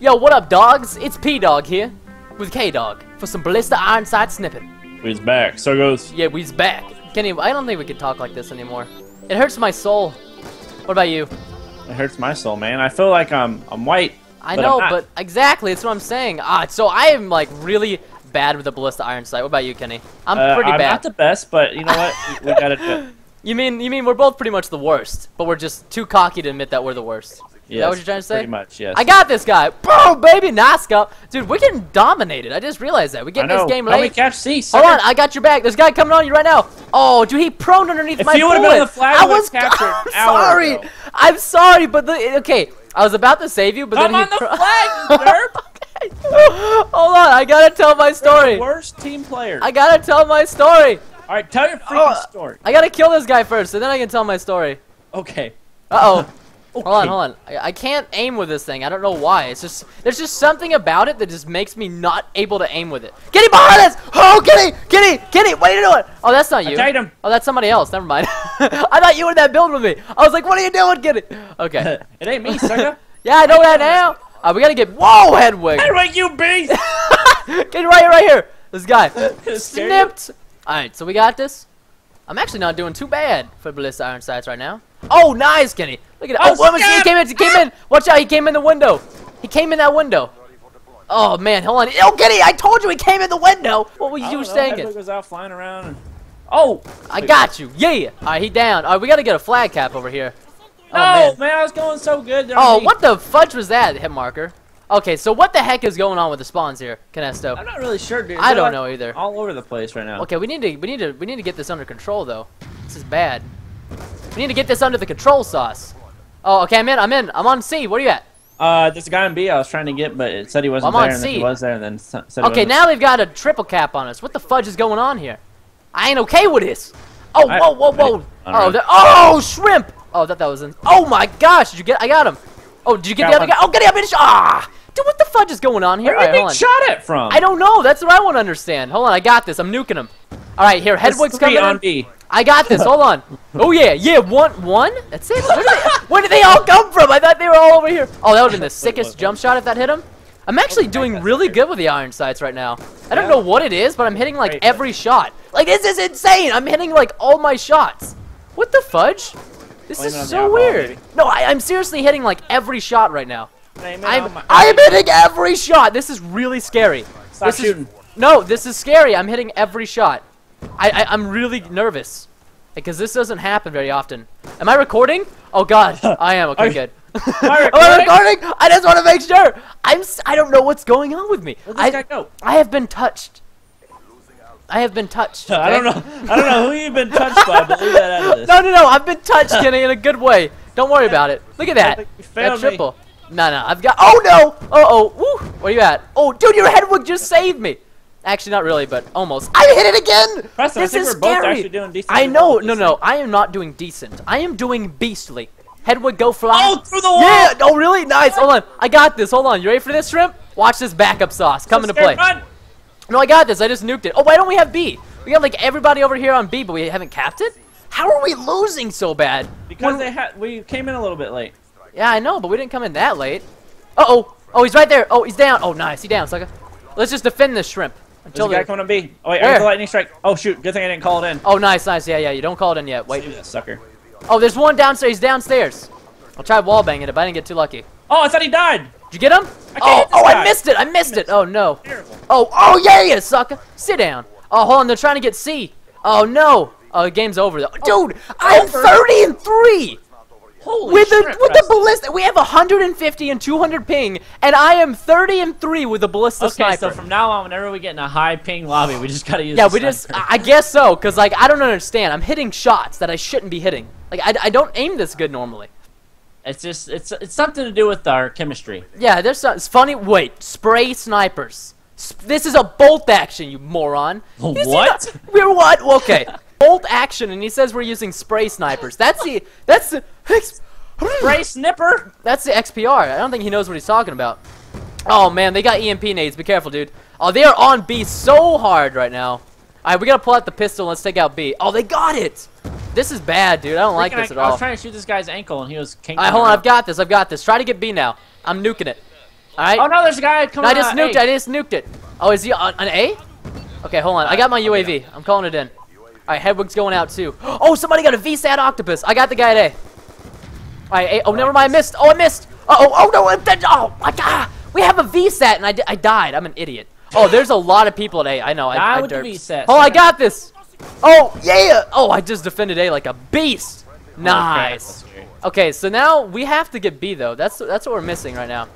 Yo, what up, dogs? It's P Dog here with K Dog for some Ballista Iron Sight snipping. He's back. So goes. Yeah, we's back. Kenny, I don't think we can talk like this anymore. It hurts my soul. What about you? It hurts my soul, man. I feel like I'm I'm white. I but know, I'm but exactly, that's what I'm saying. Ah, so I am like really bad with the Ballista Iron Sight. What about you, Kenny? I'm Uh, pretty I'm bad. not the best, but you know what? we, we gotta do it. You mean you mean we're both pretty much the worst, but we're just too cocky to admit that we're the worst. Is that what you're trying to say? Pretty much, yes. I got this guy. Boom, baby, nice. Dude, we're getting dominated. I just realized that. We I get know. this game late. Help me catch C. Hold on, I got your back. There's a guy coming on you right now. Oh, dude, he prone underneath If my you would've bullet. been the flag, I was captured I'm sorry. ago. I'm sorry, but the okay. I was about to save you, but I'm then on he. the pro- flag, you derp. Hold on, I gotta tell my story. the worst team player. I gotta tell my story. All right, tell your freaking Oh. story. I gotta kill this guy first, and then I can tell my story. Okay. Uh oh. Hold on, hold on. I, I can't aim with this thing. I don't know why. It's just there's just something about it that just makes me not able to aim with it. Get him behind us! Oh, Kenny! Kenny! Kenny! What are you doing? Oh, that's not you. him. Oh, that's somebody else. Never mind. I thought you were in that build with me. I was like, what are you doing, Kenny? Okay. it ain't me, sucker. Yeah, I know that now. Uh, we gotta get. Whoa, Hedwig! Anyway, you beast. Get right here, right here. This guy snipped. All right, so we got this. I'm actually not doing too bad for Ballista Iron Sights right now. Oh, nice, Kenny. Look at that. Oh, Oh, he came in. He came in. Watch out. He came in the window. He came in that window. Oh man, hold on. Oh, Kenny, I told you he came in the window. What were you know, saying? Was out flying around. Oh. I got you. Yeah. All right, he down. All right, we gotta get a flag cap over here. Oh, no, Oh man. man. I was going so good. there Oh, me. what the fudge was that, hit marker? Okay, so what the heck is going on with the spawns here, Canesto? I'm not really sure, dude. I They're, don't like, know either. All over the place right now. Okay, we need to we need to we need to get this under control though. This is bad. We need to get this under the control sauce. Oh, okay, I'm in. I'm in. I'm on C. Where are you at? Uh, there's a guy in B I was trying to get, but it said he wasn't I'm on there, and then C. he was there, and then said Okay, now they've got a triple cap on us. What the fudge is going on here? I ain't okay with this. Oh, I- whoa, whoa, whoa. Oh, oh, shrimp. Oh, that that was in. Oh my gosh, did you get? I got him. Oh, did you get Got the other one. guy? Oh, get him in. Ah, dude, what the fudge is going on here? Where are you Alright, being hold on. shot at from? I don't know. That's what I want to understand. Hold on, I got this. I'm nuking him. All right, here, Hedwig's coming on in. B. I got this. Hold on. Oh yeah, yeah. One, one. That's it. Where did, they, where did they all come from? I thought they were all over here. Oh, that would have been the sickest jump shot if that hit him. I'm actually doing really good with the iron sights right now. I don't know what it is, but I'm hitting like every shot. Like this is insane. I'm hitting like all my shots. What the fudge? This it is so weird. No, I, I'm seriously hitting like every shot right now. I'm I am hitting every shot. This is really scary. Stop this shooting. Is, no, this is scary. I'm hitting every shot. I, I I'm really nervous because this doesn't happen very often. Am I recording? Oh God, I am. Okay, good. Am I recording? I just want to make sure. I'm. s- I don't know what's going on with me. I? I have been touched. I have been touched. I don't know. I don't know who you've been touched by, but leave that out of this. No, no, no. I've been touched, Kenny, in a good way. Don't worry about it. Look at that. That failed me. No, no. I've got. Oh no. Uh oh. Woo. Where you at? Oh, dude, your Hedwig just saved me. Actually, not really, but almost. I hit it again. Preston, I this think is we're both scary. actually doing decent I know. No, no. I am not doing decent. I am doing beastly. Hedwig, go fly. Oh, through the wall! Yeah. Oh, really? Nice. Hold on. I got this. Hold on. You ready for this, shrimp? Watch this backup sauce come I'm into play. Run! No, I got this. I just nuked it. Oh, why don't we have B? We got like everybody over here on B, but we haven't capped it. How are we losing so bad? Because When- they had, we came in a little bit late. Yeah, I know, but we didn't come in that late. Uh oh. Oh, he's right there. Oh, he's down. Oh, nice. He down, sucker. Let's just defend this shrimp. There's Until a guy coming on B. Oh wait, I Where? the lightning strike. Oh shoot, good thing I didn't call it in. Oh, nice, nice. Yeah, yeah. You don't call it in yet. Wait. Save that sucker. Oh, there's one downstairs. He's downstairs. I'll try wall banging it, but I didn't get too lucky. Oh, I thought he died. Did you get him? I Oh, oh, I missed it. I missed it. Oh no. Terrible. Oh, oh yeah, yeah, sucker. Sit down. Oh, hold on. They're trying to get C. Oh no. Oh, the game's over though. Dude, I'm over. 30 and three. Holy with the shrimp, with the ballista, we have 150 and 200 ping, and I am 30 and three with the ballista Okay, sniper. so from now on, whenever we get in a high ping lobby, we just gotta use. yeah, the we just sniper. I I guess so, cause like I don't understand. I'm hitting shots that I shouldn't be hitting. Like I, I don't aim this good normally. It's just it's it's something to do with our chemistry. Yeah, there's some, it's funny. Wait, spray snipers. Sp- this is a bolt action, you moron. What? the- we're what? Okay, bolt action, and he says we're using spray snipers. That's the that's the Spray snipper. That's the XPR. I don't think he knows what he's talking about. Oh man, they got EMP nades. Be careful, dude. Oh, they are on B so hard right now. All right, we gotta pull out the pistol. Let's take out B. Oh, they got it. This is bad, dude. I don't like this I, at all. I was trying to shoot this guy's ankle and he was kinking All right, hold on. I've got this. I've got this. Try to get B now. I'm nuking it. All right. Oh no, there's a guy coming. No, I just nuked it. I just nuked it. Oh, is he on an A? Okay, hold on. I got my UAV. I'm calling it in. All right, Hedwig's going out too. Oh, somebody got a VSAT octopus. I got the guy at A. All right, A. Oh, never mind. I missed. Oh, I missed. Uh oh. Oh no. I'm dead. Oh my God. We have a VSAT and I, I died. I'm an idiot. Oh, there's a lot of people at A. I know. I, Die I with the derped. VSAT, Oh, I got this. Oh yeah. Oh, I just defended A like a beast. Nice. Okay, so now we have to get B though. That's that's what we're missing right now.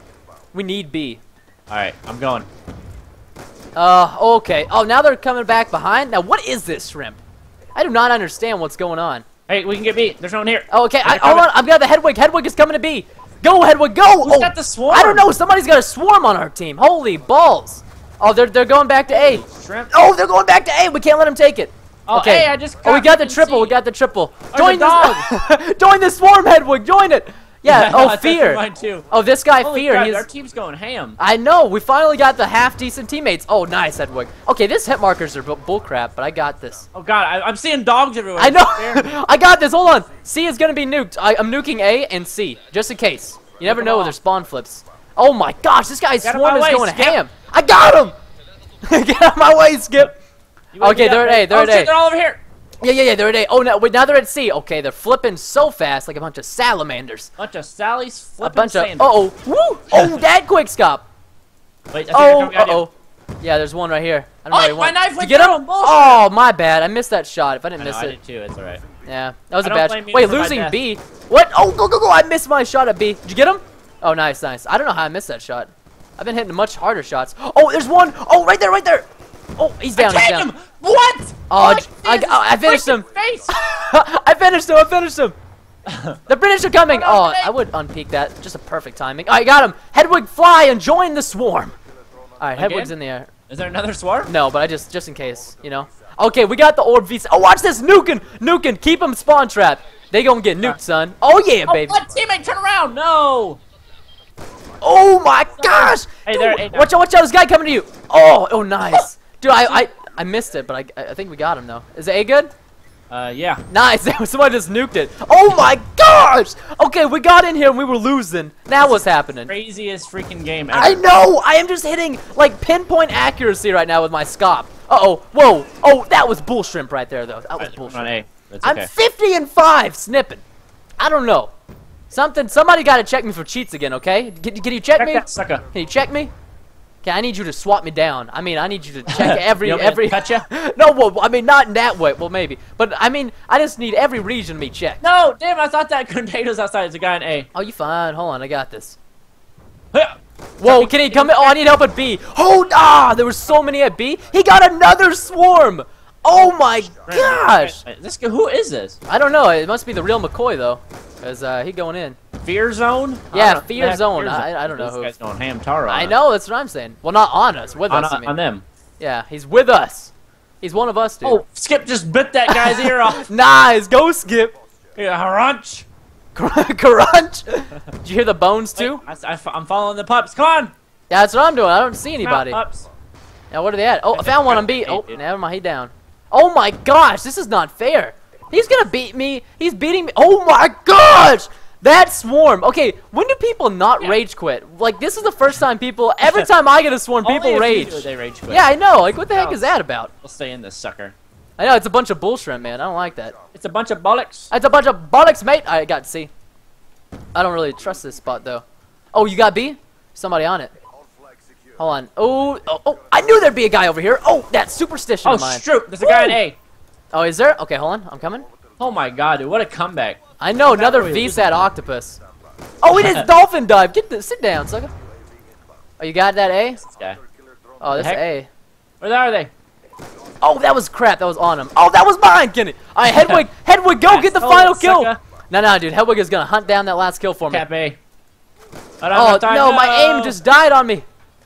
We need B. All right, I'm going. Uh, okay. Oh, now they're coming back behind. Now, what is this shrimp? I do not understand what's going on. Hey, we can get beat. There's no one here. Oh, okay. I, They're hold on. I've got the Hedwig. Hedwig is coming to B. Go, Hedwig. Go. Who's oh, got the swarm? I don't know. Somebody's got a swarm on our team. Holy balls. Oh, they're they're going back to A. Shrimp. Oh, they're going back to A. We can't let them take it. Oh, okay. hey, I just oh, we got got the freaking triple. We got the triple. a Join the Join the swarm, Hedwig. Join it. Yeah. oh, fear. Mine too. Oh, this guy Holy fear. our team's going ham. I know. We finally got the half decent teammates. Oh, nice, Hedwig. Okay, this hit markers are bullcrap, but I got this. Oh god, I, I'm seeing dogs everywhere. I know. I got this. Hold on. C is gonna be nuked. I, I'm nuking A and C just in case. You never know off. their spawn flips. Oh my gosh, this guy's swarm is way, going Skip. ham. I got him. Get out of my way, Skip. You Okay, they're at A, they're oh, at shit, A. they're all over here. Yeah, yeah, yeah. They're at A. Oh no, wait. Now they're at C. Okay, they're flipping so fast, like a bunch of salamanders. Bunch of Sally's A flipping bunch of. sandals. Uh oh. Woo. Oh, that quick stop. Wait, I think they're Oh. Uh at you. oh. Yeah, there's one right here. I don't know Oh, where my knife went you get through him? him, bullshit. Oh, my bad. I missed that shot. If I didn't I know, miss I it. did too. It's alright. Yeah, that was I a bad. blame you Wait, losing. B. What? Oh, go go go! I missed my shot at B. Did you get him? Oh, nice, nice. I don't know how I missed that shot. I've been hitting much harder shots. Oh, there's one. Oh, right there, right there. Oh, he's down. He's down. him! What? Oh, my j- I- face oh, I finished him. Face. I finished him. I finished him. The British are coming. Oh, Oh. I would unpeak that. Just a perfect timing. I got him. Hedwig, fly and join the swarm. All right, Hedwig's Again? in the air. Is there another swarm? No, but I just just in case, you know. Okay, we got the orb V. Oh, watch this, nuking, nuking. Keep them spawn trapped. They gonna get nuked, son. Oh yeah, Oh, baby. what? Teammate, turn around! No! Oh my gosh! Hey, Dude, there, hey, watch out! Watch out! This guy coming to you. Oh, oh, nice. Dude, I, I, I missed it, but I, I think we got him though. Is A good? Uh, yeah. Nice. Somebody just nuked it. Oh my gosh! Okay, we got in here and we were losing. Now what's happening? Craziest freaking game ever. I know. I am just hitting like pinpoint accuracy right now with my scop. Uh oh. Whoa. Oh, that was bull shrimp right there though. That was bull shrimp. A. That's I'm 50 and 5 snipping. I don't know. Something, somebody got to check me for cheats again, okay? Can, can you check Check me? that sucker. Can you check me? Okay, I need you to swap me down. I mean, I need you to check every You want me to every. touch ya? no, well, I mean not in that way. Well, maybe, but I mean, I just need every region to be checked. No, damn! I thought that grenade outside. It's a guy in A. Oh, you fine? Hold on, I got this. Whoa, can he come in? Oh, I need help at B. Hold ah, there were so many at B. He got another swarm. Oh my gosh! This guy, who is this? I don't know. It must be the real McCoy though, cause uh, he going in. Fear Zone? Yeah, Fear Zone. I- I don't know This who. guy's going ham taro. I know, that's what I'm saying. Well, not on us, with us. On, us. I mean. on them. Yeah, he's with us. He's one of us, dude. Oh, Skip just bit that guy's ear off. nice. Go skip. Yeah, crunch. Crunch. Did you hear the bones too? I, am following the pups. Come on. Yeah, that's what I'm doing. I don't see anybody. pups. Now, what are they at? Oh, I found one on B. Hey, Oh, never mind. He down. Oh my gosh, this is not fair. He's gonna beat me. He's beating me. Oh my gosh. That swarm. Okay, when do people not Yeah. rage quit? Like, this is the first time people, every time I get a swarm, people rage. They rage quit. Yeah, I know. Like, what the heck Oh. is that about? We'll stay in this sucker. I know, it's a bunch of bullshit, man. I don't like that. It's a bunch of bollocks. It's a bunch of bollocks, mate. I got C. I don't really trust this spot though. Oh, you got B? Somebody on it. Hold on. Oh, oh, oh, I knew there'd be a guy over here. Oh, that superstition Oh, of mine. Oh, shoot. There's a guy in A. Oh, is there? Okay, hold on. I'm coming. Oh my god, dude. What a comeback. I know another VSAT octopus. Oh, it is dolphin dive. Get the sit down, sucker. Oh, you got that A? This guy. Oh, this heck? A. Where are they? Oh, that was crap. That was on him. Oh, that was mine, Kenny. All right, Hedwig. Hedwig, go get the Asshole, final kill. sucker. No, no, dude. Hedwig is gonna hunt down that last kill for me. Cap A. I don't Oh have no, my aim just died on me.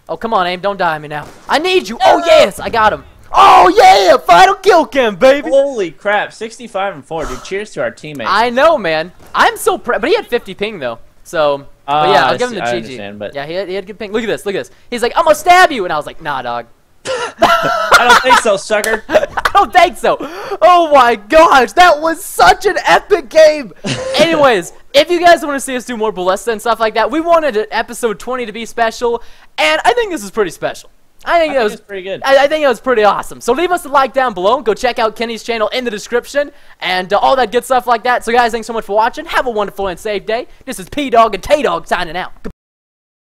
Oh come on, aim, don't die on me now. I need you. Oh yes, I got him. Oh yeah, final kill cam, baby. Holy crap, 65 and 4, dude. Cheers to our teammates. I know, man. I'm so proud, but he had 50 ping though. So, but Ah, yeah, I I'll give him the I GG. but- yeah, he had, he had good ping. Look at this, look at this. He's like, I'm gonna stab you, and I was like, Nah, dog. I don't think so, sucker. I don't think so. Oh my gosh, that was such an epic game. Anyways, if you guys want to see us do more ballista and stuff like that, we wanted episode 20 to be special, and I think this is pretty special. I think I that think was pretty good. I, I think it was pretty awesome. So leave us a like down below. Go check out Kenny's channel in the description and uh, all that good stuff like that. So guys, thanks so much for watching. Have a wonderful and safe day. This is P Dog and Tay Dog signing out. Goodbye.